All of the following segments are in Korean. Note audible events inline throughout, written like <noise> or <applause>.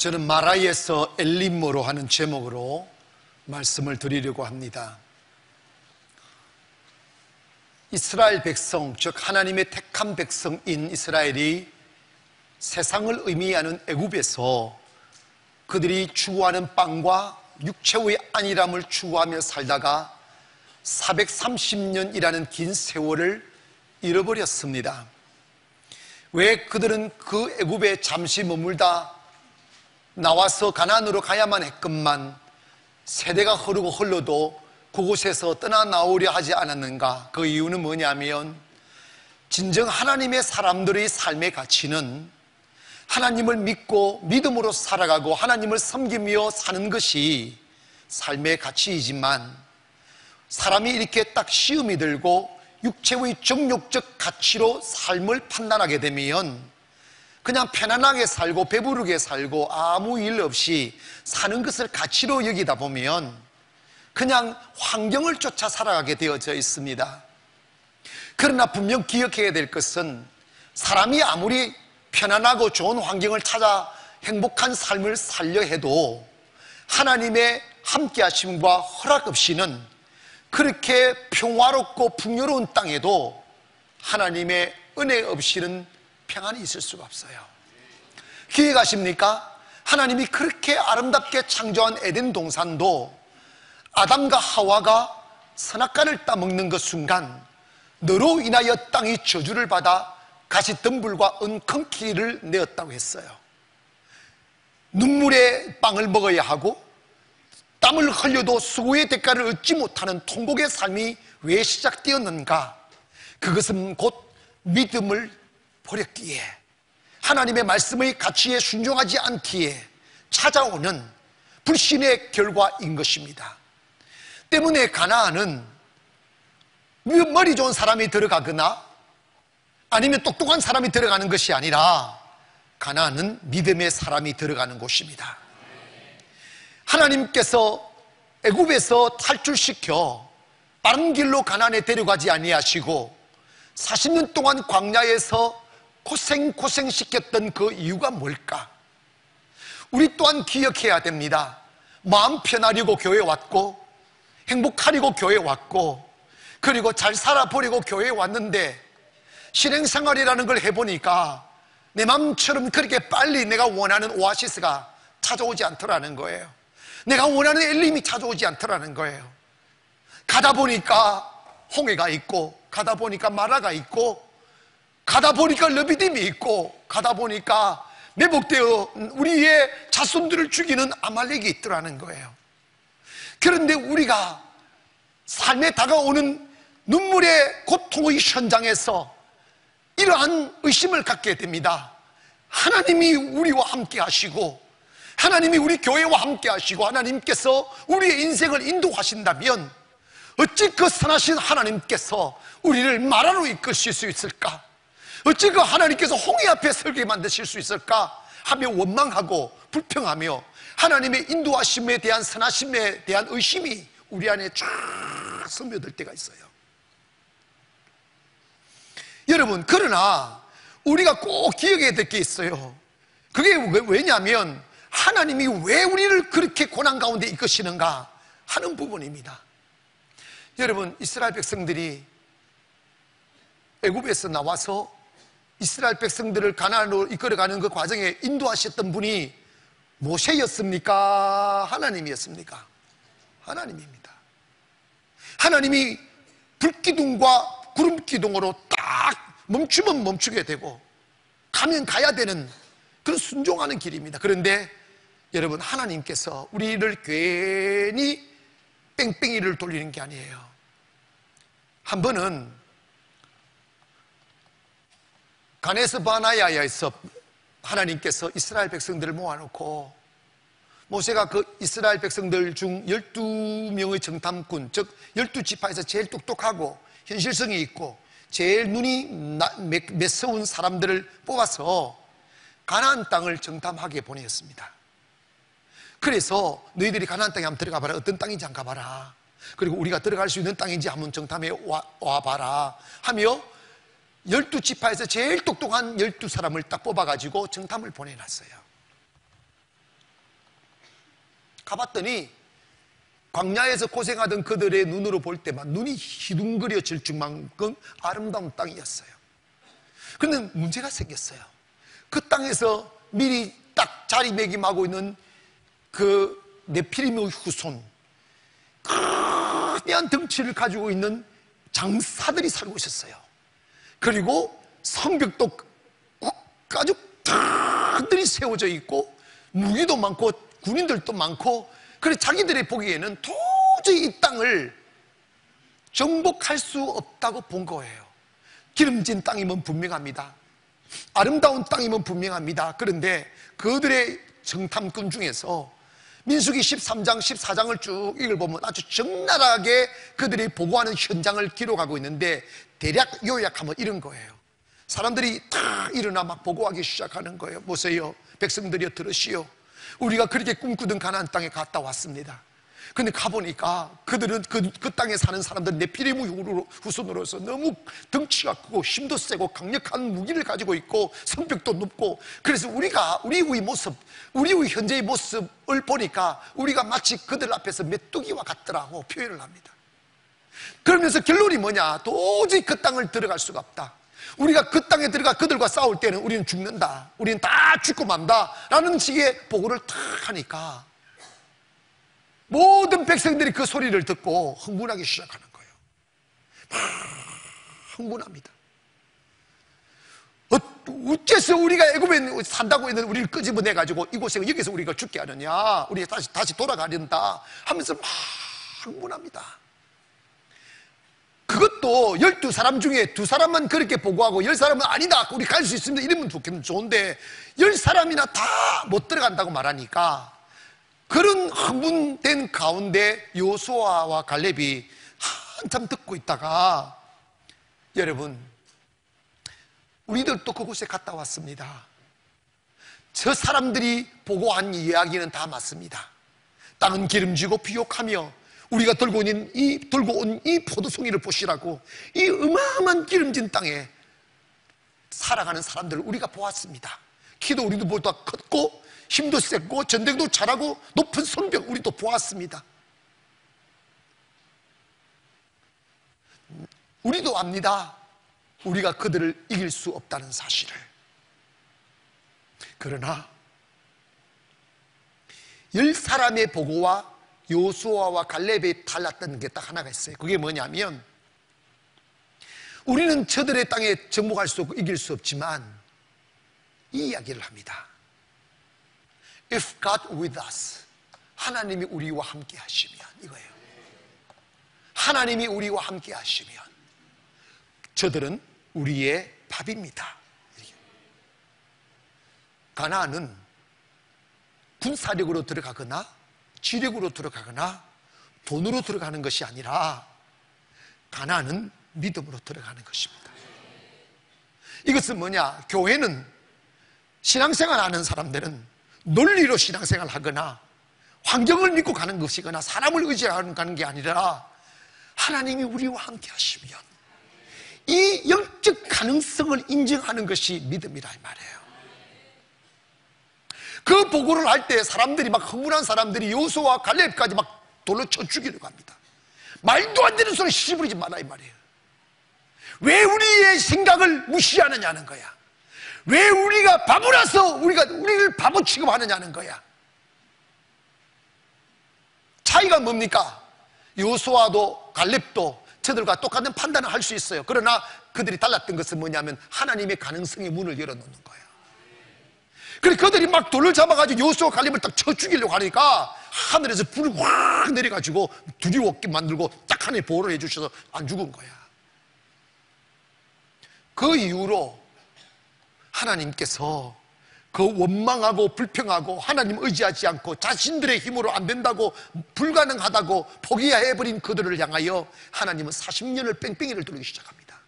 저는 마라이에서 엘림모로 하는 제목으로 말씀을 드리려고 합니다. 이스라엘 백성, 즉 하나님의 택한 백성인 이스라엘이 세상을 의미하는 애굽에서 그들이 추구하는 빵과 육체의 안일함을 추구하며 살다가 430년이라는 긴 세월을 잃어버렸습니다. 왜 그들은 그 애굽에 잠시 머물다 나와서 가난으로 가야만 했건만 세대가 흐르고 흘러도 그곳에서 떠나 나오려 하지 않았는가? 그 이유는 뭐냐면 진정 하나님의 사람들의 삶의 가치는 하나님을 믿고 믿음으로 살아가고 하나님을 섬기며 사는 것이 삶의 가치이지만 사람이 이렇게 딱 시험이 들고 육체의 정욕적 가치로 삶을 판단하게 되면 그냥 편안하게 살고 배부르게 살고 아무 일 없이 사는 것을 가치로 여기다 보면 그냥 환경을 쫓아 살아가게 되어져 있습니다. 그러나 분명 기억해야 될 것은 사람이 아무리 편안하고 좋은 환경을 찾아 행복한 삶을 살려 해도 하나님의 함께 하심과 허락 없이는 그렇게 평화롭고 풍요로운 땅에도 하나님의 은혜 없이는 평안이 있을 수가 없어요. 기억하십니까? 하나님이 그렇게 아름답게 창조한 에덴 동산도 아담과 하와가 선악과를 따먹는 그 순간 너로 인하여 땅이 저주를 받아 가시덤불과 은컹키를 내었다고 했어요. 눈물의 빵을 먹어야 하고 땀을 흘려도 수고의 대가를 얻지 못하는 통곡의 삶이 왜 시작되었는가? 그것은 곧 믿음을 버렸기에 하나님의 말씀의 가치에 순종하지 않기에 찾아오는 불신의 결과인 것입니다. 때문에 가나안은 머리 좋은 사람이 들어가거나 아니면 똑똑한 사람이 들어가는 것이 아니라 가나안은 믿음의 사람이 들어가는 곳입니다. 하나님께서 애굽에서 탈출시켜 빠른 길로 가나안에 데려가지 아니하시고 40년 동안 광야에서 고생고생 시켰던 그 이유가 뭘까? 우리 또한 기억해야 됩니다. 마음 편하려고 교회 왔고 행복하려고 교회 왔고 그리고 잘 살아보려고 교회 왔는데 실행생활이라는 걸 해보니까 내 마음처럼 그렇게 빨리 내가 원하는 오아시스가 찾아오지 않더라는 거예요. 내가 원하는 엘림이 찾아오지 않더라는 거예요. 가다 보니까 홍해가 있고, 가다 보니까 마라가 있고, 가다 보니까 러비딤이 있고, 가다 보니까 매복되어 우리의 자손들을 죽이는 아말렉이 있더라는 거예요. 그런데 우리가 삶에 다가오는 눈물의 고통의 현장에서 이러한 의심을 갖게 됩니다. 하나님이 우리와 함께 하시고 하나님이 우리 교회와 함께 하시고 하나님께서 우리의 인생을 인도하신다면 어찌 그 선하신 하나님께서 우리를 마라로 이끄실 수 있을까? 어찌 그 하나님께서 홍해 앞에 설게 만드실 수 있을까? 하며 원망하고 불평하며 하나님의 인도하심에 대한 선하심에 대한 의심이 우리 안에 쫙 스며들 때가 있어요. 여러분, 그러나 우리가 꼭 기억해야 될 게 있어요. 그게 왜냐하면 하나님이 왜 우리를 그렇게 고난 가운데 이끄시는가 하는 부분입니다. 여러분, 이스라엘 백성들이 애굽에서 나와서 이스라엘 백성들을 가나안으로 이끌어가는 그 과정에 인도하셨던 분이 모세였습니까? 하나님이었습니까? 하나님입니다. 하나님이 불기둥과 구름기둥으로 딱 멈추면 멈추게 되고 가면 가야 되는 그런 순종하는 길입니다. 그런데 여러분 하나님께서 우리를 괜히 뺑뺑이를 돌리는 게 아니에요. 한 번은 가네스 바나야에서 하나님께서 이스라엘 백성들을 모아놓고 모세가 그 이스라엘 백성들 중 12명의 정탐꾼, 즉 12지파에서 제일 똑똑하고 현실성이 있고 제일 눈이 매서운 사람들을 뽑아서 가나안 땅을 정탐하게 보내었습니다. 그래서 너희들이 가나안 땅에 한번 들어가 봐라. 어떤 땅인지 한번 가봐라. 그리고 우리가 들어갈 수 있는 땅인지 한번 정탐해 와, 와봐라. 하며 열두 지파에서 제일 똑똑한 열두 사람을 딱 뽑아가지고 정탐을 보내놨어요. 가봤더니 광야에서 고생하던 그들의 눈으로 볼 때만 눈이 희둥거려 질 줄 만큼 아름다운 땅이었어요. 그런데 문제가 생겼어요. 그 땅에서 미리 딱 자리매김하고 있는 그 네피림의 후손, 거대한 덩치를 가지고 있는 장사들이 살고 있었어요. 그리고 성벽도 아주 탁들이 세워져 있고 무기도 많고 군인들도 많고 그래 자기들이 보기에는 도저히 이 땅을 정복할 수 없다고 본 거예요. 기름진 땅이면 분명합니다. 아름다운 땅이면 분명합니다. 그런데 그들의 정탐꾼 중에서 민수기 13장, 14장을 쭉 읽어보면 아주 적나라하게 그들이 보고하는 현장을 기록하고 있는데 대략 요약하면 이런 거예요. 사람들이 다 일어나 막 보고하기 시작하는 거예요. 보세요. 백성들이여 들으시오. 우리가 그렇게 꿈꾸던 가나안 땅에 갔다 왔습니다. 근데 가보니까 그들은 그, 그 땅에 사는 사람들 네피리무 후손으로서 너무 덩치가 크고 힘도 세고 강력한 무기를 가지고 있고 성벽도 높고 그래서 우리가 우리의 모습, 우리의 현재의 모습을 보니까 우리가 마치 그들 앞에서 메뚜기와 같더라고 표현을 합니다. 그러면서 결론이 뭐냐? 도저히 그 땅을 들어갈 수가 없다. 우리가 그 땅에 들어가 그들과 싸울 때는 우리는 죽는다. 우리는 다 죽고 만다. 라는 식의 보고를 탁 하니까 모든 백성들이 그 소리를 듣고 흥분하기 시작하는 거예요. 막 흥분합니다. 어, 어째서 우리가 애굽에 산다고 했는데 우리를 끄집어내 가지고 이곳에 여기서 우리가 죽게 하느냐? 우리 다시 다시 돌아가련다 하면서 막 흥분합니다. 그것도 열두 사람 중에 두 사람만 그렇게 보고하고 열 사람은 아니다. 우리 갈 수 있습니다. 이러면 좋겠는 좋은데 열 사람이나 다 못 들어간다고 말하니까 그런 흥분된 가운데 요수아와 갈렙이 한참 듣고 있다가 여러분 우리들도 그곳에 갔다 왔습니다. 저 사람들이 보고한 이야기는 다 맞습니다. 땅은 기름지고 비옥하며 우리가 들고 있는 이 들고 온 이 포도송이를 보시라고 이 어마어마한 기름진 땅에 살아가는 사람들을 우리가 보았습니다. 키도 우리도 보다 컸고 힘도 셌고 전쟁도 잘하고 높은 성벽 우리도 보았습니다. 우리도 압니다. 우리가 그들을 이길 수 없다는 사실을. 그러나 열 사람의 보고와 요수아와 갈렙이 달랐던 게 딱 하나가 있어요. 그게 뭐냐면 우리는 저들의 땅에 정복할 수 없고 이길 수 없지만 이 이야기를 합니다. If God with us. 하나님이 우리와 함께 하시면 이거예요. 하나님이 우리와 함께 하시면 저들은 우리의 밥입니다. 가나안은 군사력으로 들어가거나 지력으로 들어가거나 돈으로 들어가는 것이 아니라 가나안은 믿음으로 들어가는 것입니다. 이것은 뭐냐? 교회는 신앙생활 하는 사람들은 논리로 신앙생활 하거나 환경을 믿고 가는 것이거나 사람을 의지하는 가는 게 아니라 하나님이 우리와 함께 하시면 이 영적 가능성을 인정하는 것이 믿음이라 이 말이에요. 그 보고를 할 때 사람들이 막 흥분한 사람들이 요소와 갈렙까지 막 돌로 쳐 죽이려고 합니다. 말도 안 되는 소리 시부리지 마라 이 말이에요. 왜 우리의 생각을 무시하느냐는 거야. 왜 우리가 바보라서 우리가 우리를 바보 취급하느냐는 거야. 차이가 뭡니까? 요소와도 갈렙도 저들과 똑같은 판단을 할 수 있어요. 그러나 그들이 달랐던 것은 뭐냐면 하나님의 가능성의 문을 열어놓는 거예요. 그래 그들이 막 돌을 잡아가지고 요수와 갈렙을 딱 쳐 죽이려고 하니까 하늘에서 불을 확 내려가지고 두려웠게 만들고 딱 하나님 보호를 해주셔서 안 죽은 거야. 그 이후로 하나님께서 그 원망하고 불평하고 하나님 의지하지 않고 자신들의 힘으로 안 된다고 불가능하다고 포기해버린 그들을 향하여 하나님은 40년을 뺑뺑이를 돌리기 시작합니다.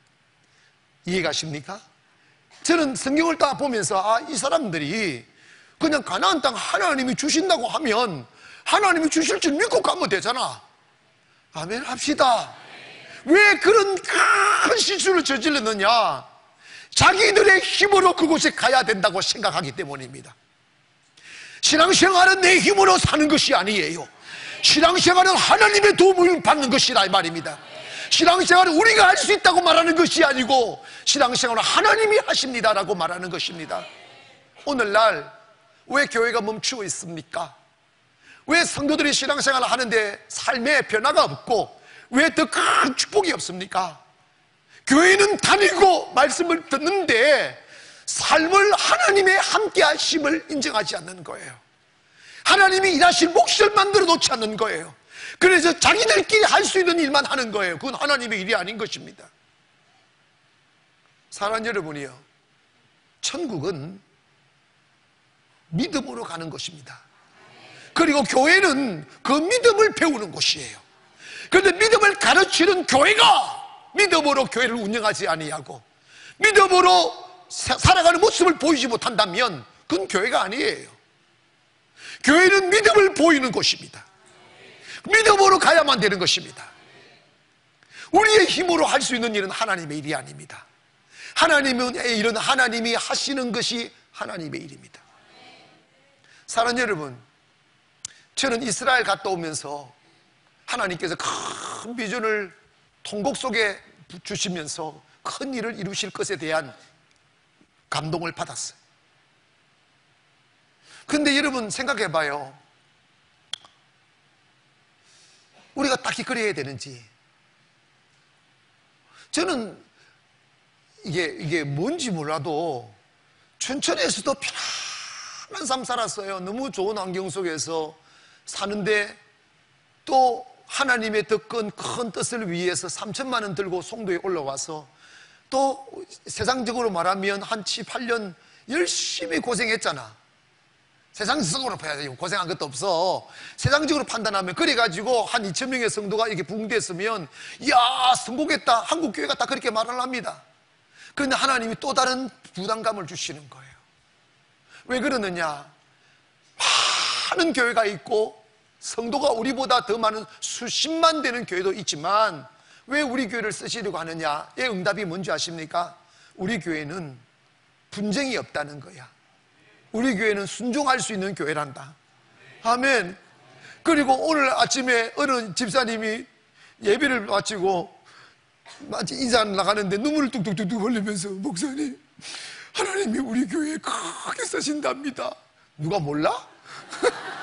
이해가십니까? 저는 성경을 다 보면서 아, 이 사람들이 그냥 가나안 땅 하나님이 주신다고 하면 하나님이 주실 줄 믿고 가면 되잖아. 아멘 합시다. 왜 그런 큰 실수를 저질렀느냐? 자기들의 힘으로 그곳에 가야 된다고 생각하기 때문입니다. 신앙생활은 내 힘으로 사는 것이 아니에요. 신앙생활은 하나님의 도움을 받는 것이라 이 말입니다. 신앙생활은 우리가 할 수 있다고 말하는 것이 아니고 신앙생활은 하나님이 하십니다라고 말하는 것입니다. 오늘날 왜 교회가 멈추고 있습니까? 왜 성도들이 신앙생활을 하는데 삶에 변화가 없고 왜 더 큰 축복이 없습니까? 교회는 다니고 말씀을 듣는데 삶을 하나님의 함께 하심을 인정하지 않는 거예요. 하나님이 일하실 몫을 만들어 놓지 않는 거예요. 그래서 자기들끼리 할 수 있는 일만 하는 거예요. 그건 하나님의 일이 아닌 것입니다. 사랑 여러분이요. 천국은 믿음으로 가는 것입니다. 그리고 교회는 그 믿음을 배우는 곳이에요. 그런데 믿음을 가르치는 교회가 믿음으로 교회를 운영하지 아니하고 믿음으로 살아가는 모습을 보이지 못한다면 그건 교회가 아니에요. 교회는 믿음을 보이는 곳입니다. 믿음으로 가야만 되는 것입니다. 우리의 힘으로 할 수 있는 일은 하나님의 일이 아닙니다. 하나님의 일은 하나님이 하시는 것이 하나님의 일입니다. 사랑 여러분, 저는 이스라엘 갔다 오면서 하나님께서 큰 비전을 통곡 속에 주시면서 큰 일을 이루실 것에 대한 감동을 받았어요. 근데 여러분 생각해 봐요. 우리가 딱히 그래야 되는지. 저는 이게, 이게 뭔지 몰라도 춘천에서도 편안한 삶 살았어요. 너무 좋은 환경 속에서 사는데 또 하나님의 더큰 뜻을 위해서 3천만 원 들고 송도에 올라와서 또 세상적으로 말하면 한 7, 8년 열심히 고생했잖아. 세상적으로 봐야 돼. 고생한 것도 없어. 세상적으로 판단하면 그래가지고 한 2천 명의 성도가 이렇게 붕괴했으면 야 성공했다. 한국 교회가 다 그렇게 말을 합니다. 그런데 하나님이 또 다른 부담감을 주시는 거예요. 왜 그러느냐? 많은 교회가 있고 성도가 우리보다 더 많은 수십만 되는 교회도 있지만 왜 우리 교회를 쓰시려고 하느냐의 응답이 뭔지 아십니까? 우리 교회는 분쟁이 없다는 거야. 우리 교회는 순종할 수 있는 교회란다. 아멘. 그리고 오늘 아침에 어느 집사님이 예배를 마치고 마치 인사 나가는데 눈물을 뚝뚝뚝뚝 흘리면서 목사님 하나님이 우리 교회에 크게 쓰신답니다. 누가 몰라? <laughs>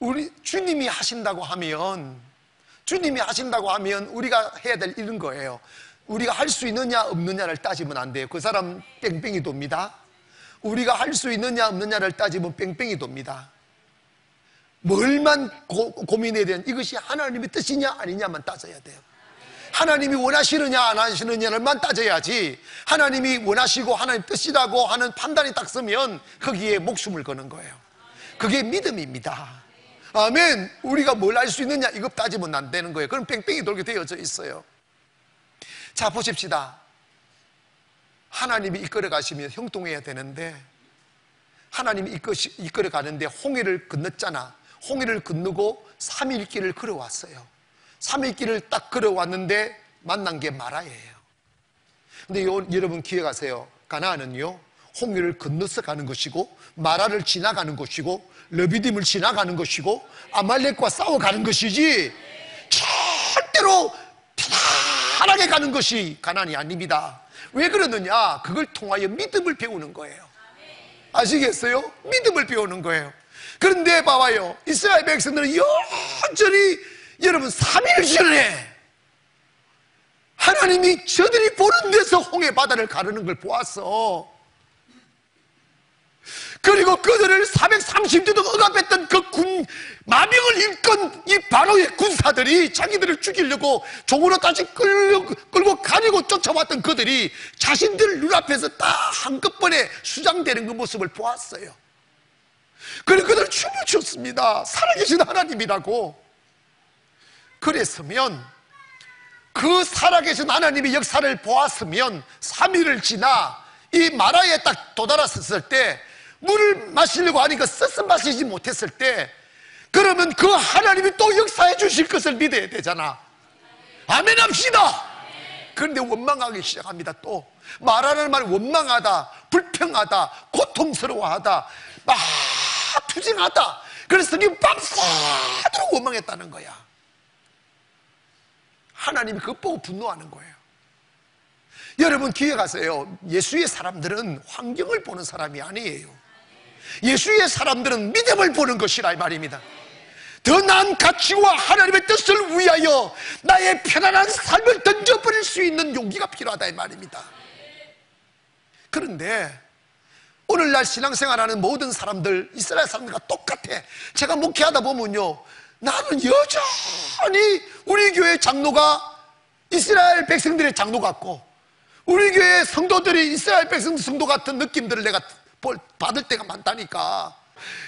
우리 주님이 하신다고 하면 주님이 하신다고 하면 우리가 해야 될 일은 거예요. 우리가 할 수 있느냐 없느냐를 따지면 안 돼요. 그 사람 뺑뺑이 돕니다. 우리가 할 수 있느냐 없느냐를 따지면 뺑뺑이 돕니다. 뭘만 고, 고민해야 되는 이것이 하나님의 뜻이냐 아니냐만 따져야 돼요. 하나님이 원하시느냐 안 하시느냐를만 따져야지 하나님이 원하시고 하나님 뜻이라고 하는 판단이 딱 서면 거기에 목숨을 거는 거예요. 그게 믿음입니다. 아멘. 우리가 뭘할수 있느냐 이거 따지면 안 되는 거예요. 그럼 뺑뺑이 돌게 되어져 있어요. 자 보십시다. 하나님이 이끌어 가시면 형통해야 되는데 하나님이 이끌어 가는데 홍해를 건넜잖아. 홍해를 건너고 3일 길을 걸어왔어요. 3일 길을 딱 걸어왔는데 만난 게 마라예요. 근데 요, 여러분 기억하세요. 가나안은요. 홍해를 건너서 가는 것이고 마라를 지나가는 것이고 러비딤을 지나가는 것이고 아말렉과 싸워가는 것이지 절대로 편안하게 가는 것이 가난이 아닙니다. 왜 그러느냐? 그걸 통하여 믿음을 배우는 거예요. 아시겠어요? 믿음을 배우는 거예요. 그런데 봐봐요. 이스라엘 백성들은 여전히 여러분 3일 전에 하나님이 저들이 보는 데서 홍해 바다를 가르는 걸 보았어. 그리고 그들을 430대도 억압했던 그 군, 마병을 일건 이 바로의 군사들이 자기들을 죽이려고 종으로 다시 끌고, 가려고 쫓아왔던 그들이 자신들 눈앞에서 다 한꺼번에 수장되는 그 모습을 보았어요. 그리고 그들 춤을 췄습니다. 살아계신 하나님이라고. 그랬으면 그 살아계신 하나님의 역사를 보았으면 3일을 지나 이 마라에 딱 도달했을 때 물을 마시려고 하니까 쓱쓱 마시지 못했을 때 그러면 그 하나님이 또 역사해 주실 것을 믿어야 되잖아. 아멘 합시다. 그런데 원망하기 시작합니다. 또 말하는 말 원망하다, 불평하다, 고통스러워하다, 막 투쟁하다. 그래서 이 밤새도록 원망했다는 거야. 하나님이 그거 보고 분노하는 거예요. 여러분 기억하세요. 예수의 사람들은 환경을 보는 사람이 아니에요. 예수의 사람들은 믿음을 보는 것이라 이 말입니다. 더 나은 가치와 하나님의 뜻을 위하여 나의 편안한 삶을 던져버릴 수 있는 용기가 필요하다 이 말입니다. 그런데 오늘날 신앙생활하는 모든 사람들 이스라엘 사람들과 똑같아. 제가 목회하다 보면요, 나는 여전히 우리 교회 장로가 이스라엘 백성들의 장로 같고 우리 교회 성도들이 이스라엘 백성 성도 같은 느낌들을 내가 받을 때가 많다니까.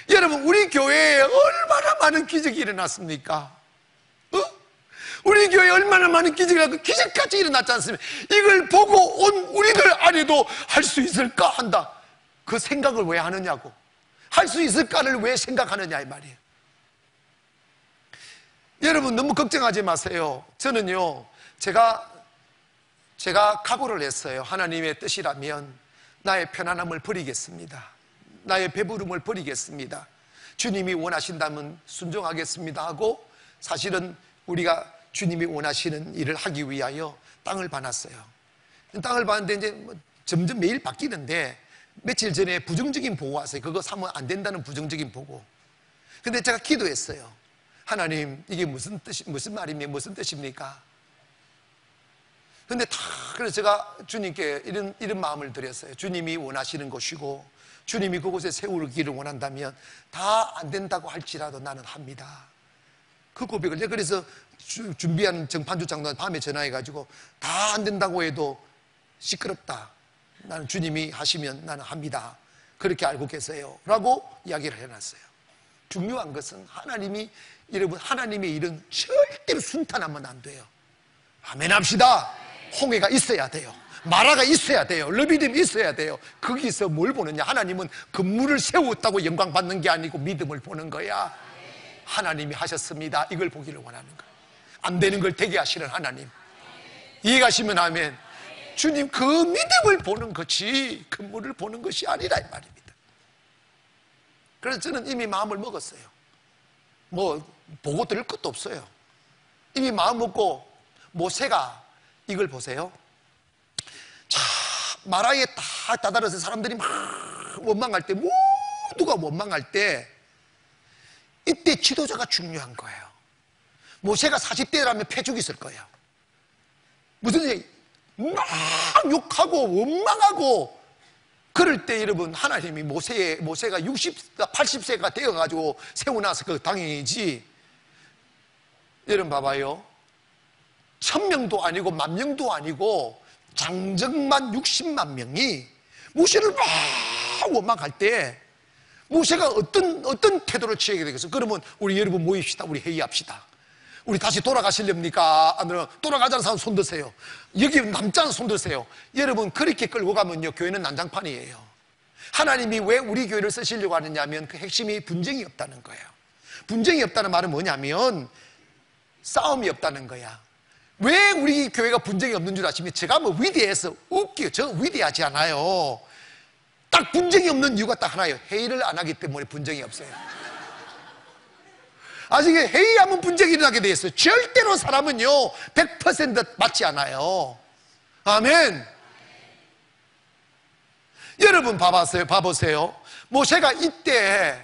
여러분, 우리 교회에 얼마나 많은 기적이 일어났습니까? 어? 우리 교회에 얼마나 많은 기적이 일어났고, 기적까지 일어났지 않습니까? 이걸 보고 온 우리들 안에도 할 수 있을까 한다. 그 생각을 왜 하느냐고. 할 수 있을까를 왜 생각하느냐, 이 말이에요. 여러분, 너무 걱정하지 마세요. 저는요, 제가, 제가 각오를 했어요. 하나님의 뜻이라면 나의 편안함을 버리겠습니다. 나의 배부름을 버리겠습니다. 주님이 원하신다면 순종하겠습니다 하고 사실은 우리가 주님이 원하시는 일을 하기 위하여 땅을 받았어요. 땅을 받는데 이제 뭐 점점 매일 바뀌는데 며칠 전에 부정적인 보고 왔어요. 그거 사면 안 된다는 부정적인 보고. 근데 제가 기도했어요. 하나님, 이게 무슨 뜻, 무슨 말입니까? 무슨 뜻입니까? 근데 다, 그래서 제가 주님께 이런, 이런 마음을 드렸어요. 주님이 원하시는 것이고, 주님이 그곳에 세우기를 원한다면 다 안 된다고 할지라도 나는 합니다. 그 고백을 제가 그래서 주, 준비한 정판주 장로한 밤에 전화해가지고 다 안 된다고 해도 시끄럽다. 나는 주님이 하시면 나는 합니다. 그렇게 알고 계세요. 라고 이야기를 해놨어요. 중요한 것은 하나님이, 여러분, 하나님의 일은 절대로 순탄하면 안 돼요. 아멘 합시다. 홍해가 있어야 돼요. 마라가 있어야 돼요. 르비딤이 있어야 돼요. 거기서 뭘 보느냐? 하나님은 건물을 세웠다고 영광 받는 게 아니고 믿음을 보는 거야. 하나님이 하셨습니다. 이걸 보기를 원하는 거예요. 안 되는 걸 되게 하시는 하나님. 이해가시면 하면 주님 그 믿음을 보는 것이 건물을 보는 것이 아니라 이 말입니다. 그래서 저는 이미 마음을 먹었어요. 뭐 보고 들을 것도 없어요. 이미 마음 먹고 모세가 이걸 보세요. 자, 마라에 다 다다려서 사람들이 막 원망할 때, 모두가 원망할 때, 이때 지도자가 중요한 거예요. 모세가 40대라면 패죽 있을 거예요. 무슨 얘기? 막 욕하고 원망하고 그럴 때 여러분 하나님이 모세 모세가 60, 80세가 되어가지고 세워놔서 그 당연이지. 여러분 봐봐요. 천 명도 아니고 만 명도 아니고 장정만 60만 명이 모세를 막 원망할 때 모세가 어떤 어떤 태도를 취하게 되겠어? 그러면 우리 여러분 모입시다. 우리 회의합시다. 우리 다시 돌아가시렵니까? 아니면 돌아가자는 사람 손 드세요. 여기 남자는 손 드세요. 여러분 그렇게 끌고 가면요 교회는 난장판이에요. 하나님이 왜 우리 교회를 쓰시려고 하느냐면 그 핵심이 분쟁이 없다는 거예요. 분쟁이 없다는 말은 뭐냐면 싸움이 없다는 거야. 왜 우리 교회가 분쟁이 없는 줄 아시면 제가 뭐 위대해서 웃겨요. 저 위대하지 않아요. 딱 분쟁이 없는 이유가 딱 하나예요. 회의를 안 하기 때문에 분쟁이 없어요. 아직 회의하면 분쟁이 일어나게 돼 있어요. 절대로 사람은요, 100% 맞지 않아요. 아멘. 여러분 봐보세요. 봐보세요. 모세가 이때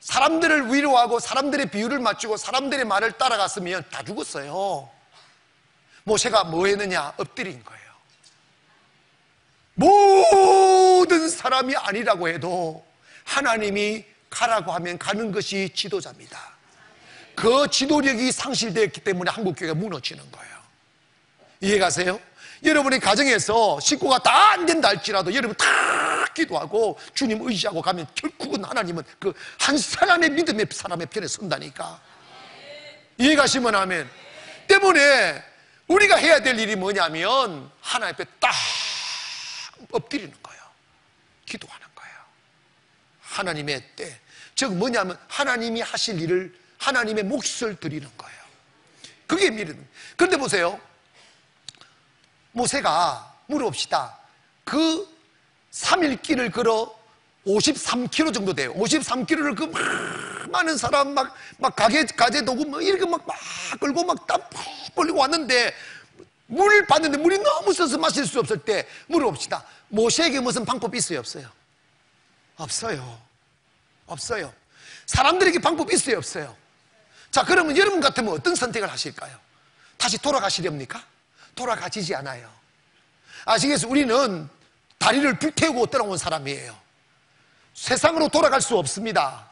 사람들을 위로하고 사람들의 비유를 맞추고 사람들의 말을 따라갔으면 다 죽었어요. 모세가 뭐 했느냐? 엎드린 거예요. 모든 사람이 아니라고 해도 하나님이 가라고 하면 가는 것이 지도자입니다. 그 지도력이 상실되었기 때문에 한국교회가 무너지는 거예요. 이해가세요? 여러분의 가정에서 식구가 다 안 된다 할지라도 여러분 다 기도하고 주님 의지하고 가면 결국은 하나님은 그 한 사람의 믿음의 사람의 편에 선다니까. 이해가시면 하면. 때문에 우리가 해야 될 일이 뭐냐면 하나님 앞에 딱 엎드리는 거예요. 기도하는 거예요. 하나님의 때. 즉 뭐냐면 하나님이 하실 일을 하나님의 몫을 드리는 거예요. 그게 믿음. 그런데 보세요. 모세가 물어봅시다. 그 3일 길을 걸어 53km 정도 돼요. 53km를 그 많은 사람 막, 막 가게, 가재 도구 막 이렇게 막, 막 끌고 막땀푹 벌리고 왔는데 물을 봤는데 물이 너무 써서 마실 수 없을 때 물어봅시다. 모세에게 무슨 방법이 있어요? 없어요? 없어요. 없어요. 사람들에게 방법이 있어요? 없어요? 자, 그러면 여러분 같으면 어떤 선택을 하실까요? 다시 돌아가시렵니까? 돌아가지지 않아요. 아시겠어요? 우리는 다리를 불태우고 떠나온 사람이에요. 세상으로 돌아갈 수 없습니다.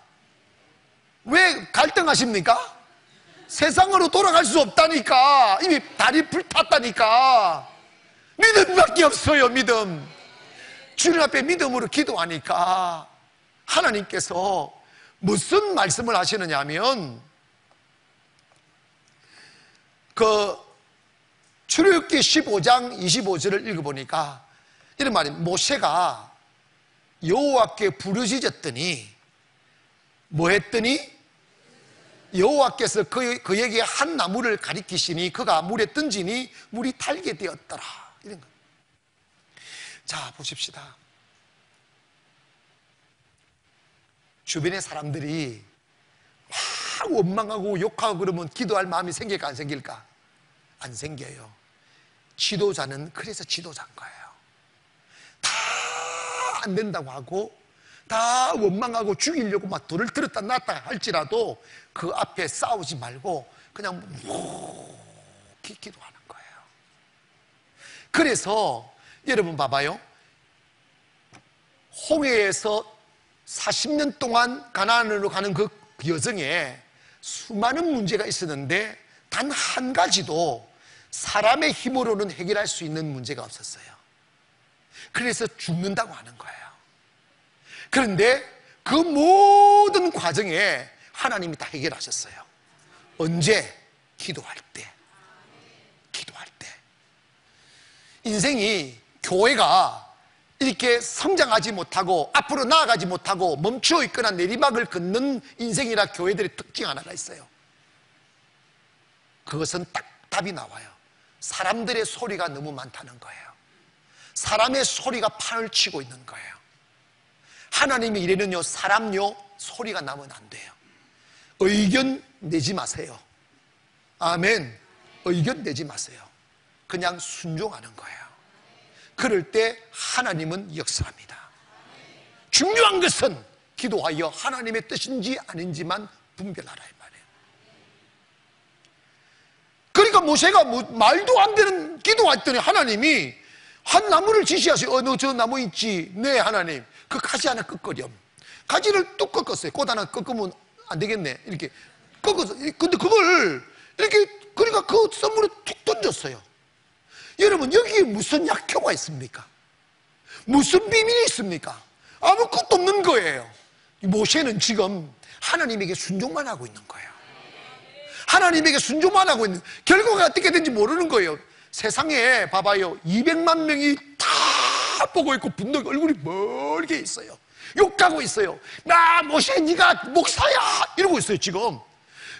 왜 갈등하십니까? 세상으로 돌아갈 수 없다니까. 이미 다리 불탔다니까. 믿음밖에 없어요, 믿음. 주님 앞에 믿음으로 기도하니까 하나님께서 무슨 말씀을 하시느냐 하면 그 출애굽기 15장 25절을 읽어보니까 이런 말이 모세가 여호와께 부르짖었더니 뭐 했더니 여호와께서 그, 그에게 한 나무를 가리키시니 그가 물에 던지니 물이 달게 되었더라. 이런 거. 자 보십시다. 주변의 사람들이 막 원망하고 욕하고 그러면 기도할 마음이 생길까 안 생길까? 안 생겨요. 지도자는 그래서 지도자인 거예요. 다 안 된다고 하고 다 원망하고 죽이려고 막 돌을 들었다 놨다 할지라도 그 앞에 싸우지 말고 그냥 묵히 기도하는 거예요. 그래서 여러분 봐봐요. 홍해에서 40년 동안 가나안으로 가는 그 여정에 수많은 문제가 있었는데 단 한 가지도 사람의 힘으로는 해결할 수 있는 문제가 없었어요. 그래서 죽는다고 하는 거예요. 그런데 그 모든 과정에 하나님이 다 해결하셨어요. 언제? 기도할 때. 기도할 때. 인생이 교회가 이렇게 성장하지 못하고 앞으로 나아가지 못하고 멈추어 있거나 내리막을 걷는 인생이라 교회들의 특징 하나가 있어요. 그것은 딱 답이 나와요. 사람들의 소리가 너무 많다는 거예요. 사람의 소리가 판을 치고 있는 거예요. 하나님이 이래는요, 사람요, 소리가 나면 안 돼요. 의견 내지 마세요. 아멘. 의견 내지 마세요. 그냥 순종하는 거예요. 그럴 때 하나님은 역사합니다. 중요한 것은 기도하여 하나님의 뜻인지 아닌지만 분별하라 이 말이에요. 그러니까 모세가 뭐 말도 안 되는 기도했더니 하나님이 한 나무를 지시하세요. 어, 너저 나무 있지? 네, 하나님. 그 가지 하나 꺾으렴. 가지를 뚝 꺾었어요. 꽃 하나 꺾으면 안 되겠네. 이렇게 꺾어서. 근데 그걸 이렇게, 그러니까 그 선물을 툭 던졌어요. 여러분, 여기에 무슨 약효가 있습니까? 무슨 비밀이 있습니까? 아무것도 없는 거예요. 모세는 지금 하나님에게 순종만 하고 있는 거예요. 하나님에게 순종만 하고 있는, 결과가 어떻게 되는지 모르는 거예요. 세상에 봐봐요. 200만 명이 다 보고 있고 분노 얼굴이 멀게 있어요. 욕하고 있어요. 나 모세 네가 목사야 이러고 있어요 지금.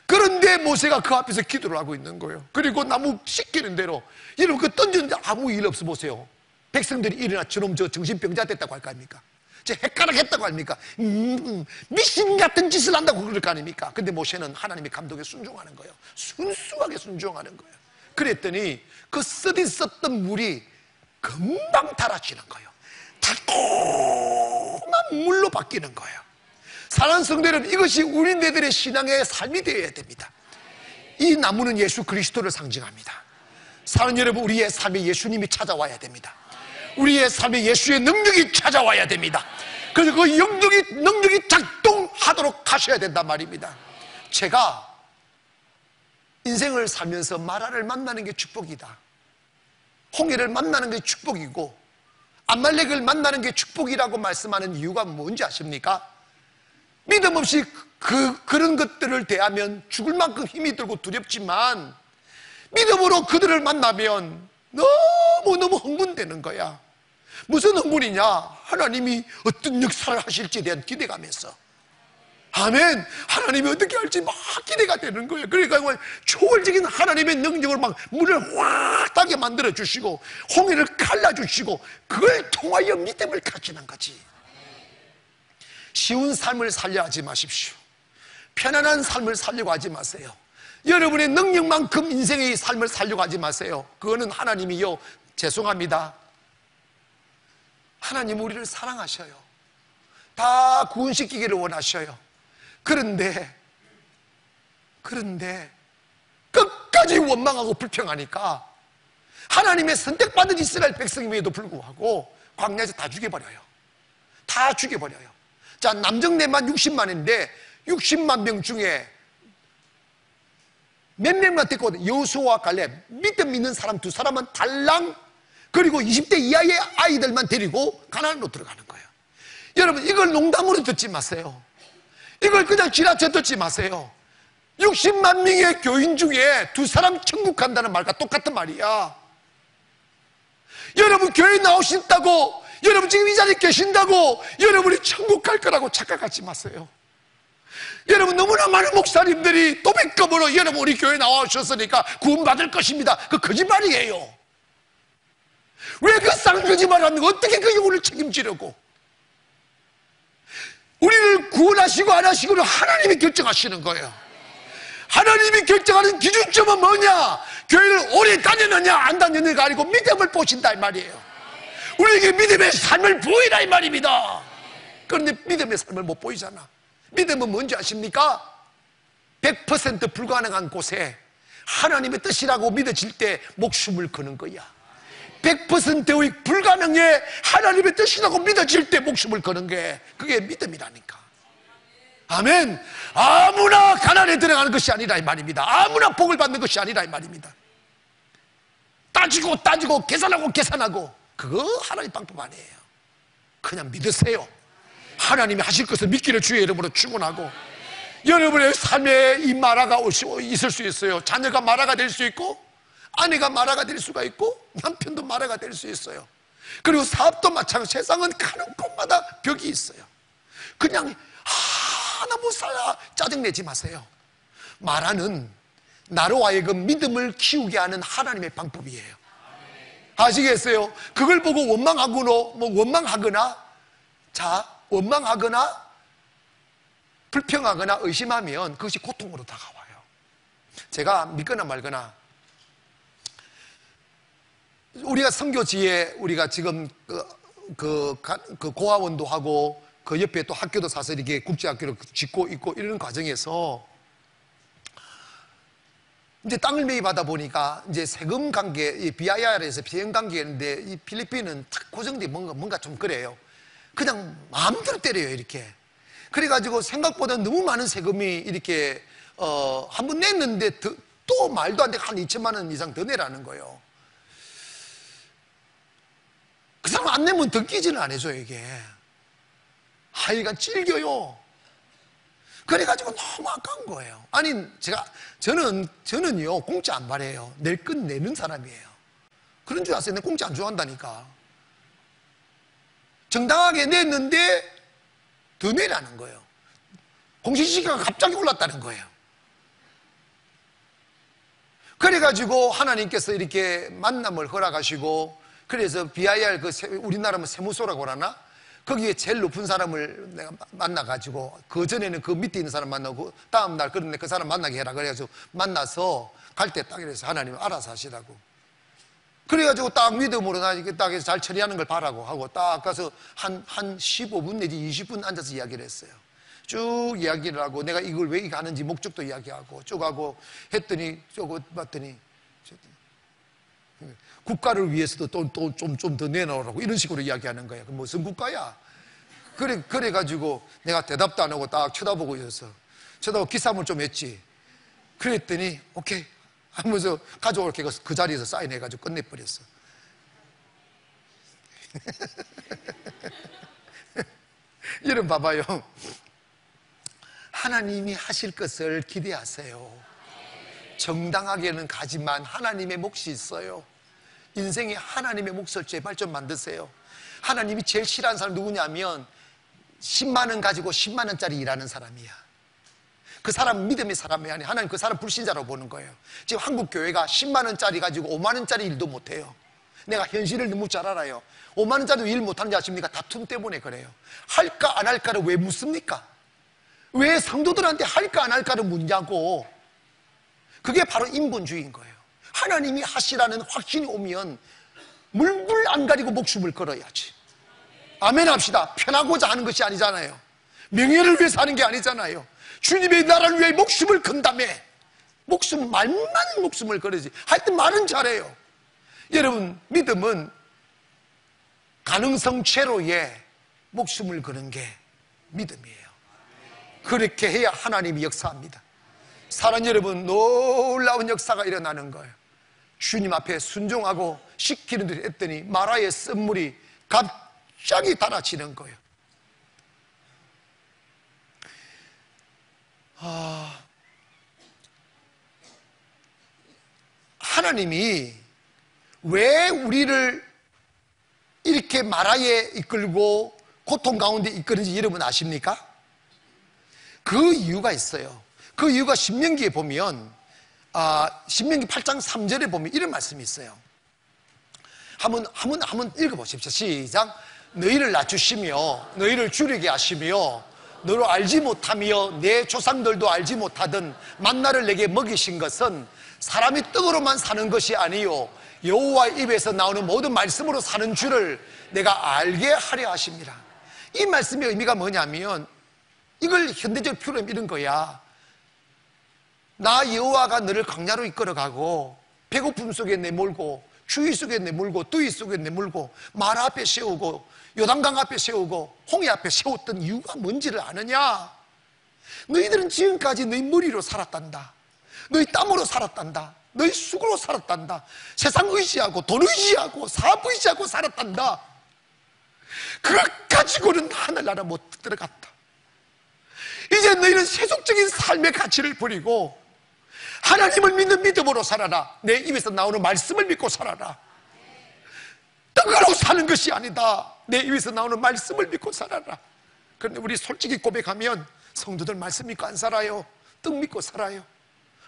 그런데 모세가 그 앞에서 기도를 하고 있는 거예요. 그리고 나무 씻기는 대로 여러분 그 던졌는데 아무 일 없어 보세요. 백성들이 일어나 저놈 저 정신병자 됐다고 할 거 아닙니까? 저 헷갈락 했다고 합니까? 음, 음, 미신 같은 짓을 한다고 그럴 거 아닙니까? 근데 모세는 하나님의 감독에 순종하는 거예요. 순수하게 순종하는 거예요. 그랬더니 그 쓰디 썼던 물이 금방 달아지는 거예요. 달콤한 물로 바뀌는 거예요. 사랑하는 성도 여러분, 이것이 우리네들의 신앙의 삶이 되어야 됩니다. 이 나무는 예수 그리스도를 상징합니다. 사랑하는 여러분, 우리의 삶에 예수님이 찾아와야 됩니다. 우리의 삶에 예수의 능력이 찾아와야 됩니다. 그래서 그 영적이, 능력이 작동하도록 하셔야 된단 말입니다. 제가 인생을 살면서 마라를 만나는 게 축복이다. 홍해를 만나는 게 축복이고 아말렉을 만나는 게 축복이라고 말씀하는 이유가 뭔지 아십니까? 믿음 없이 그, 그런 것들을 대하면 죽을 만큼 힘이 들고 두렵지만 믿음으로 그들을 만나면 너무너무 흥분되는 거야. 무슨 흥분이냐? 하나님이 어떤 역사를 하실지에 대한 기대감에서. 아멘. 하나님이 어떻게 할지 막 기대가 되는 거예요. 그러니까 뭐 초월적인 하나님의 능력을 막 물을 확 타게 만들어 주시고 홍해를 갈라 주시고 그걸 통하여 믿음을 갖기는 거지. 쉬운 삶을 살려 하지 마십시오. 편안한 삶을 살려고 하지 마세요. 여러분의 능력만큼 인생의 삶을 살려고 하지 마세요. 그거는 하나님이요. 죄송합니다. 하나님 우리를 사랑하셔요. 다 구원시키기를 원하셔요. 그런데, 그런데, 끝까지 원망하고 불평하니까 하나님의 선택받은 이스라엘 백성임에도 불구하고 광야에서 다 죽여버려요. 다 죽여버려요. 자, 남정네만 60만인데 60만 명 중에 몇 명만 됐거든. 여수와 갈렙 믿음 있는 사람 두 사람은 달랑 그리고 20대 이하의 아이들만 데리고 가나안으로 들어가는 거예요. 여러분 이걸 농담으로 듣지 마세요. 이걸 그냥 지나쳐 듣지 마세요. 60만 명의 교인 중에 두 사람 천국 간다는 말과 똑같은 말이야. 여러분 교회 나오신다고 여러분 지금 이 자리에 계신다고 여러분이 천국 갈 거라고 착각하지 마세요. 여러분 너무나 많은 목사님들이 도백급으로 여러분 우리 교회 나와주셨으니까 구원받을 것입니다. 그 거짓말이에요. 왜 그 쌍거짓말 하는 거 어떻게 그 영혼을 책임지려고? 우리를 구원하시고 안 하시고는 하나님이 결정하시는 거예요. 하나님이 결정하는 기준점은 뭐냐? 교회를 오래 다녔느냐 안 다녔느냐가 아니고 믿음을 보신다 이 말이에요. 우리에게 믿음의 삶을 보이라 이 말입니다. 그런데 믿음의 삶을 못 보이잖아. 믿음은 뭔지 아십니까? 100% 불가능한 곳에 하나님의 뜻이라고 믿어질 때 목숨을 거는 거야. 100%의 불가능에 하나님의 뜻이라고 믿어질 때 목숨을 거는 게 그게 믿음이라니까. 아멘. 아무나 가난에 들어가는 것이 아니라 이 말입니다. 아무나 복을 받는 것이 아니라 이 말입니다. 따지고 따지고 계산하고 계산하고 그거 하나님 방법 아니에요. 그냥 믿으세요. 하나님이 하실 것을 믿기를 주의 이름으로 축원하고 여러분의 삶에 이 마라가 있을 수 있어요. 자녀가 마라가 될 수 있고 아내가 마라가 될 수가 있고 남편도 마라가 될 수 있어요. 그리고 사업도 마찬가지. 세상은 가는 곳마다 벽이 있어요. 그냥 하나 못 살아 짜증내지 마세요. 마라는 나로 하여금 믿음을 키우게 하는 하나님의 방법이에요. 아시겠어요? 그걸 보고 원망하거나 뭐 원망하거나 자 원망하거나 불평하거나 의심하면 그것이 고통으로 다가와요. 제가 믿거나 말거나 우리가 선교지에 우리가 지금 그, 그, 그 고아원도 하고 그 옆에 또 학교도 사서 이렇게 국제학교를 짓고 있고 이런 과정에서 이제 땅을 매입하다 보니까 이제 세금 관계, BIR에서 비행 관계인데 이 필리핀은 탁 고정돼 뭔가 뭔가 좀 그래요. 그냥 마음대로 때려요 이렇게. 그래가지고 생각보다 너무 많은 세금이 이렇게 어, 한 번 냈는데 더, 또 말도 안 되게 한 2천만 원 이상 더 내라는 거예요. 그 사람 안 내면 더 끼지는 안 해줘요 이게. 하여간 찔겨요. 그래가지고 너무 아까운 거예요. 아니, 제가, 저는, 저는요, 공짜 안 바래요. 낼 건 내는 사람이에요. 그런 줄 아세요? 내 공짜 안 좋아한다니까. 정당하게 냈는데 더 내라는 거예요. 공시지가가 갑자기 올랐다는 거예요. 그래가지고 하나님께서 이렇게 만남을 허락하시고 그래서 BIR 그 우리나라면 세무소라고 하나? 거기에 제일 높은 사람을 내가 만나가지고 그 전에는 그 밑에 있는 사람 만나고 다음 날 그런데 그 사람 만나게 해라. 그래가지고 만나서 갈 때 딱 이래서 하나님 알아서 하시라고. 그래가지고 딱 믿음으로 나 이렇게 딱 해서 잘 처리하는 걸 바라고 하고 딱 가서 한, 한 15분 내지 20분 앉아서 이야기를 했어요. 쭉 이야기를 하고 내가 이걸 왜 가는지 목적도 이야기하고 쭉 하고 했더니 쭉 봤더니 국가를 위해서도 또좀좀 더 내놓으라고 이런 식으로 이야기하는 거야. 그 무슨 국가야? 그래 그래 가지고 내가 대답도 안 하고 딱 쳐다보고 있었어. 쳐다보고 기사물 좀 했지. 그랬더니 오케이 하면서 가져올게 그 자리에서 사인해 가지고 끝내버렸어. <laughs> 이런 봐봐요. 하나님이 하실 것을 기대하세요. 정당하게는 가지만 하나님의 몫이 있어요. 인생에 하나님의 제발 좀 만드세요. 하나님이 제일 싫어하는 사람 누구냐면 10만 원 가지고 10만 원짜리 일하는 사람이야. 그 사람 믿음의 사람이 아니 하나님 그 사람 불신자로 보는 거예요. 지금 한국 교회가 10만 원짜리 가지고 5만 원짜리 일도 못 해요. 내가 현실을 너무 잘 알아요. 5만 원짜리 일 못하는지 아십니까? 다툼 때문에 그래요. 할까 안 할까를 왜 묻습니까? 왜 성도들한테 할까 안 할까를 묻냐고. 그게 바로 인본주의인 거예요. 하나님이 하시라는 확신이 오면 물불 안 가리고 목숨을 걸어야지. 아멘 합시다. 편하고자 하는 것이 아니잖아요. 명예를 위해서 하는 게 아니잖아요. 주님의 나라를 위해 목숨을 건다며. 목숨, 말만 목숨을 걸어야지. 하여튼 말은 잘해요. 여러분, 믿음은 가능성 제로에 목숨을 거는 게 믿음이에요. 그렇게 해야 하나님이 역사합니다. 사랑 여러분, 놀라운 역사가 일어나는 거예요. 주님 앞에 순종하고 시키는 대로 했더니 마라의 쓴물이 갑자기 달아지는 거예요. 아, 하나님이 왜 우리를 이렇게 마라에 이끌고 고통 가운데 이끄는지 여러분 아십니까? 그 이유가 있어요. 그 이유가 신명기에 보면 아, 신명기 8장 3절에 보면 이런 말씀이 있어요. 한번 한번 한번 읽어 보십시오. 시작. 너희를 낮추시며 너희를 줄이게 하시며 너를 알지 못하며 내 조상들도 알지 못하던 만나를 내게 먹이신 것은 사람이 떡으로만 사는 것이 아니요 여호와 입에서 나오는 모든 말씀으로 사는 줄을 내가 알게 하려 하십니다. 이 말씀의 의미가 뭐냐면 이걸 현대적 표현하면 이런 거야. 나 여호와가 너를 강야로 이끌어가고 배고픔 속에 내몰고 추위 속에 내몰고 두위 속에 내몰고 말 앞에 세우고 요단강 앞에 세우고 홍해 앞에 세웠던 이유가 뭔지를 아느냐? 너희들은 지금까지 너희 머리로 살았단다. 너희 땀으로 살았단다. 너희 수고로 살았단다. 세상 의지하고 돈 의지하고 사업 의지하고 살았단다. 그걸 가지고는 하늘나라 못 들어갔다. 이제 너희는 세속적인 삶의 가치를 버리고 하나님을 믿는 믿음으로 살아라. 내 입에서 나오는 말씀을 믿고 살아라. 떡으로 사는 것이 아니다. 내 입에서 나오는 말씀을 믿고 살아라. 그런데 우리 솔직히 고백하면 성도들 말씀 믿고 안 살아요. 떡 믿고 살아요.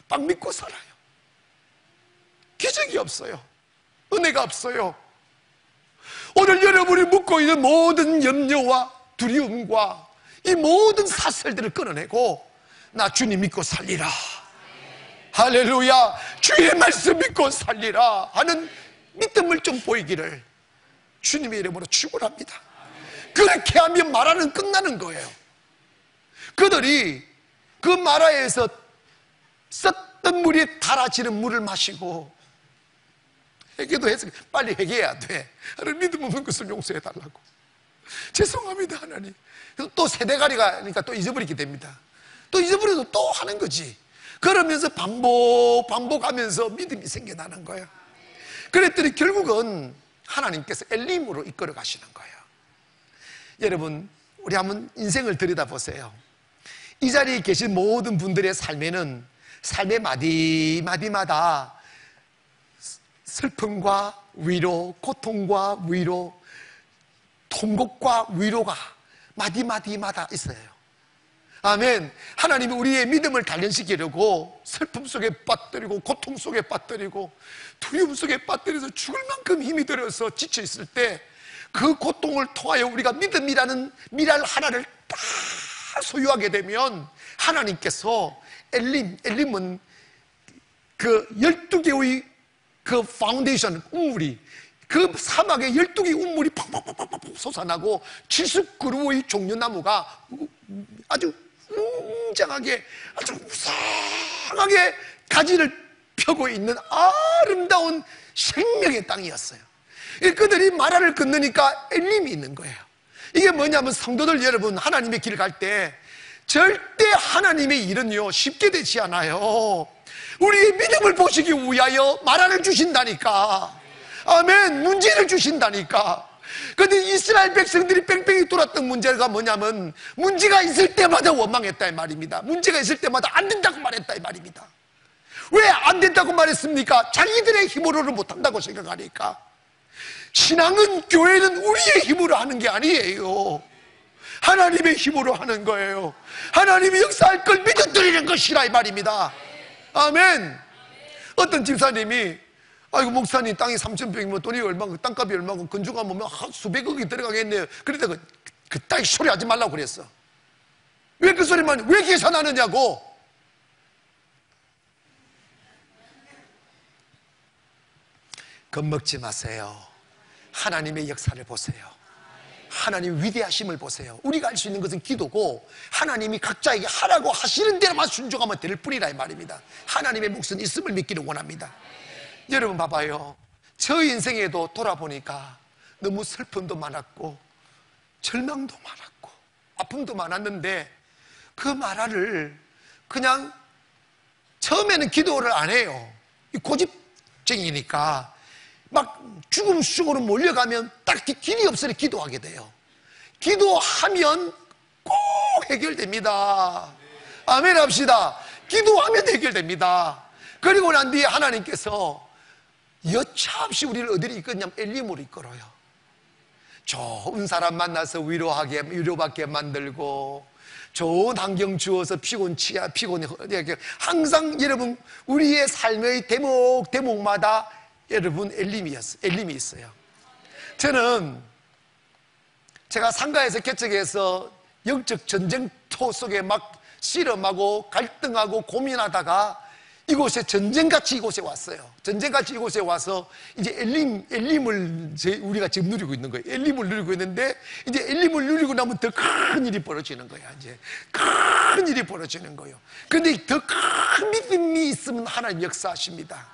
빵 믿고 살아요. 기적이 없어요. 은혜가 없어요. 오늘 여러분이 묻고 있는 모든 염려와 두려움과 이 모든 사슬들을 끊어내고 나 주님 믿고 살리라. 할렐루야. 주의 말씀 믿고 살리라 하는 믿음을 좀 보이기를 주님의 이름으로 축원합니다. 그렇게 하면 마라는 끝나는 거예요. 그들이 그 마라에서 썼던 물이 달아지는 물을 마시고 회개도 해서 빨리 회개해야 돼. 하나님 믿음 없는 것을 용서해 달라고. 죄송합니다, 하나님. 또 세대가리가 그러니까 또 잊어버리게 됩니다. 또 잊어버려도 또 하는 거지. 그러면서 반복, 반복하면서 믿음이 생겨나는 거예요. 그랬더니 결국은 하나님께서 엘림으로 이끌어 가시는 거예요. 여러분, 우리 한번 인생을 들여다보세요. 이 자리에 계신 모든 분들의 삶에는 삶의 마디마디마다 슬픔과 위로, 고통과 위로, 통곡과 위로가 마디마디마다 있어요. 아멘. 하나님이 우리의 믿음을 단련시키려고 슬픔 속에 빠뜨리고 고통 속에 빠뜨리고 두려움 속에 빠뜨려서 죽을 만큼 힘이 들어서 지쳐 있을 때 그 고통을 통하여 우리가 믿음이라는 밀알 하나를 딱 소유하게 되면 하나님께서 엘림, 엘림은 그 12개의 그 파운데이션, 우물이 그 사막에 12개 우물이 팍팍팍팍 솟아나고 70그루의 종려나무가 아주 웅장하게 아주 우상하게 가지를 펴고 있는 아름다운 생명의 땅이었어요. 그들이 마라를 건너니까 엘림이 있는 거예요. 이게 뭐냐면 성도들 여러분 하나님의 길갈때 절대 하나님의 일은요 쉽게 되지 않아요. 우리의 믿음을 보시기 위하여 마라를 주신다니까. 아멘. 문제를 주신다니까. 근데 이스라엘 백성들이 뺑뺑이 돌았던 문제가 뭐냐면 문제가 있을 때마다 원망했다 이 말입니다. 문제가 있을 때마다 안 된다고 말했다 이 말입니다. 왜 안 된다고 말했습니까? 자기들의 힘으로는 못한다고 생각하니까. 신앙은 교회는 우리의 힘으로 하는 게 아니에요. 하나님의 힘으로 하는 거예요. 하나님이 역사할 걸 믿어드리는 것이라 이 말입니다. 아멘. 어떤 집사님이 아이고 목사님 땅이 3천 평이면 돈이 얼마고 땅값이 얼마고 건조가 보면 수백억이 들어가겠네요. 그러다가 그, 그 따위 소리 하지 말라고 그랬어. 왜 그 소리만 왜 계산하느냐고. 겁먹지 마세요. 하나님의 역사를 보세요. 하나님 위대하심을 보세요. 우리가 할 수 있는 것은 기도고 하나님이 각자에게 하라고 하시는 대로만 순종하면 될 뿐이라 이 말입니다. 하나님의 몫은 있음을 믿기를 원합니다. 여러분 봐봐요. 저 인생에도 돌아보니까 너무 슬픔도 많았고 절망도 많았고 아픔도 많았는데 그 말을 그냥 처음에는 기도를 안 해요. 고집쟁이니까 막 죽음 속으로 몰려가면 딱히 길이 없으니 기도하게 돼요. 기도하면 꼭 해결됩니다. 아멘 합시다. 기도하면 해결됩니다. 그리고 난 뒤에 하나님께서 여차없이 우리를 어디로 이끌냐면 엘림으로 이끌어요. 좋은 사람 만나서 위로하게, 위로받게 만들고, 좋은 환경 주어서 피곤치, 피곤, 항상 여러분, 우리의 삶의 대목, 대목마다 여러분 엘림이었어, 엘림이 있어요. 저는 제가 상가에서 개척해서 영적 전쟁터 속에 막 씨름하고 갈등하고 고민하다가 이곳에 전쟁같이 이곳에 왔어요. 전쟁같이 이곳에 와서 이제 엘림, 엘림을 우리가 지금 누리고 있는 거예요. 엘림을 누리고 있는데 이제 엘림을 누리고 나면 더 큰 일이 벌어지는 거야. 이제 큰 일이 벌어지는 거예요. 그런데 더 큰 믿음이 있으면 하나님 역사하십니다.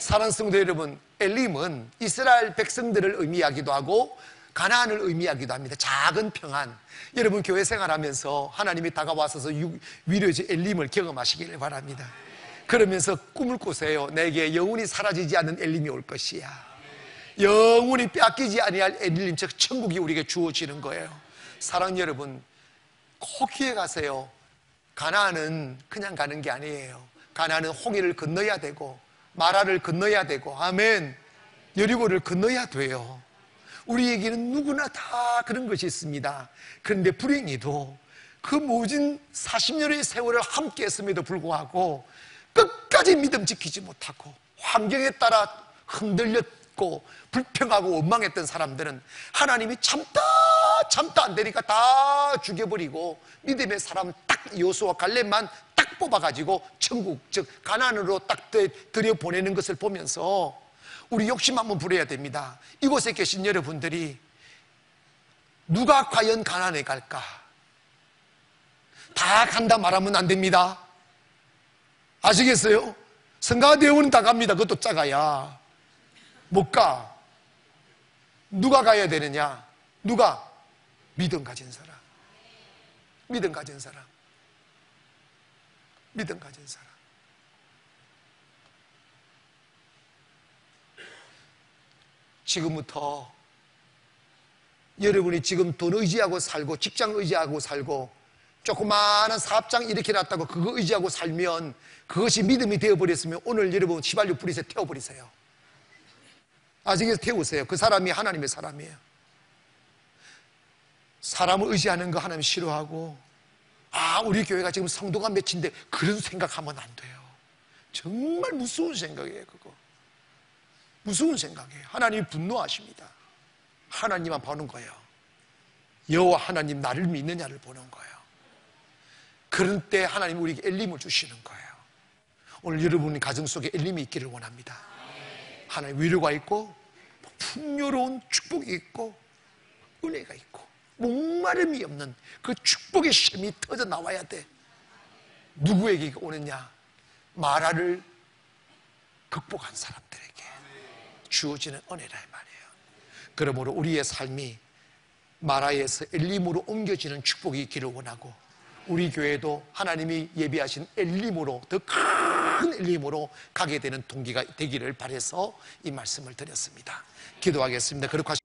사랑 성도 여러분, 엘림은 이스라엘 백성들을 의미하기도 하고 가나안을 의미하기도 합니다. 작은 평안. 여러분 교회 생활하면서 하나님이 다가와서 위로의 엘림을 경험하시기를 바랍니다. 그러면서 꿈을 꾸세요. 내게 영원히 사라지지 않는 엘림이 올 것이야. 영원히 빼앗기지 아니할 엘림, 즉 천국이 우리에게 주어지는 거예요. 사랑 여러분, 꼭 기억하세요. 가나안은 그냥 가는 게 아니에요. 가나안은 홍해를 건너야 되고 마라를 건너야 되고 아멘. 여리고를 건너야 돼요. 우리에게는 누구나 다 그런 것이 있습니다. 그런데 불행히도 그 모진 40년의 세월을 함께 했음에도 불구하고 끝까지 믿음 지키지 못하고 환경에 따라 흔들렸고 불평하고 원망했던 사람들은 하나님이 참다 참다 안 되니까 다 죽여버리고 믿음의 사람 딱 요수와 갈렙만 딱 뽑아가지고 천국 즉 가난으로 딱 들여 보내는 것을 보면서 우리 욕심 한번 부려야 됩니다 이곳에 계신 여러분들이 누가 과연 가난에 갈까? 다 간다 말하면 안 됩니다 아시겠어요? 성가대원은 다 갑니다. 그것도 작아야. 못 가. 누가 가야 되느냐? 누가? 믿음 가진 사람. 믿음 가진 사람. 믿음 가진 사람. 지금부터 여러분이 지금 돈 의지하고 살고 직장 의지하고 살고 조그마한 사업장 이렇게 놨다고 그거 의지하고 살면 그것이 믿음이 되어버렸으면 오늘 여러분 시발유 뿌리세 태워버리세요. 아직에서 태우세요. 그 사람이 하나님의 사람이에요. 사람을 의지하는 거 하나님 싫어하고 아 우리 교회가 지금 성도가 몇인데 그런 생각하면 안 돼요. 정말 무서운 생각이에요 그거. 무서운 생각이에요. 하나님이 분노하십니다. 하나님만 보는 거예요. 여호와 하나님 나를 믿느냐를 보는 거예요. 그런 때 하나님 우리에게 엘림을 주시는 거예요. 오늘 여러분의 가정 속에 엘림이 있기를 원합니다. 하나님 위로가 있고 풍요로운 축복이 있고 은혜가 있고 목마름이 없는 그 축복의 샘이 터져 나와야 돼. 누구에게 오느냐? 마라를 극복한 사람들에게 주어지는 은혜라 말이에요. 그러므로 우리의 삶이 마라에서 엘림으로 옮겨지는 축복이 있기를 원하고 우리 교회도 하나님이 예비하신 엘림으로 더 큰 엘림으로 가게 되는 동기가 되기를 바래서 이 말씀을 드렸습니다. 기도하겠습니다. 그렇게